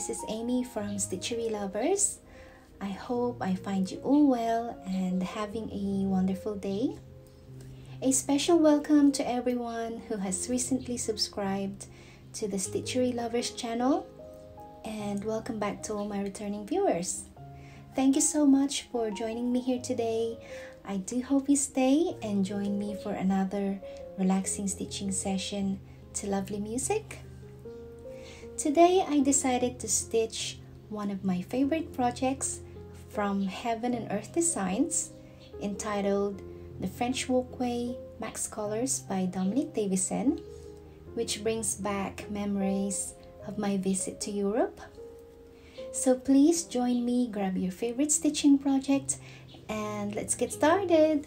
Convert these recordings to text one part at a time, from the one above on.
this is Amy from Stitchery Lovers. I hope I find you all well and having a wonderful day. A special welcome to everyone who has recently subscribed to the Stitchery Lovers channel, and welcome back to all my returning viewers. Thank you so much for joining me here today. I do hope you stay and join me for another relaxing stitching session to lovely music. Today I decided to stitch one of my favorite projects from Heaven and Earth Designs entitled The French Walkway Max Colors by Dominic Davison, which brings back memories of my visit to Europe. So please join me, grab your favorite stitching project, and let's get started.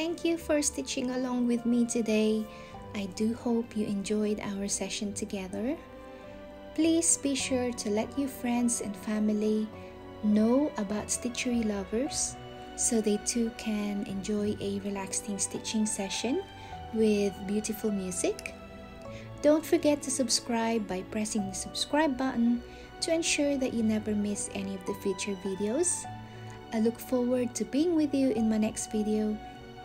thank you for stitching along with me today. I do hope you enjoyed our session together. Please be sure to let your friends and family know about Stitchery Lovers so they too can enjoy a relaxing stitching session with beautiful music. Don't forget to subscribe by pressing the subscribe button to ensure that you never miss any of the future videos. I look forward to being with you in my next video.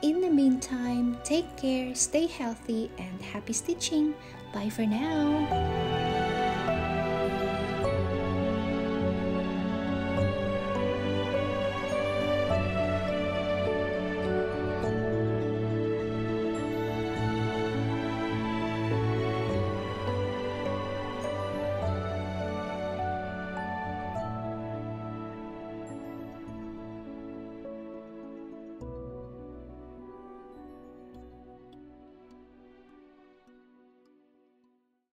In the meantime, take care, stay healthy, and happy stitching. Bye for now.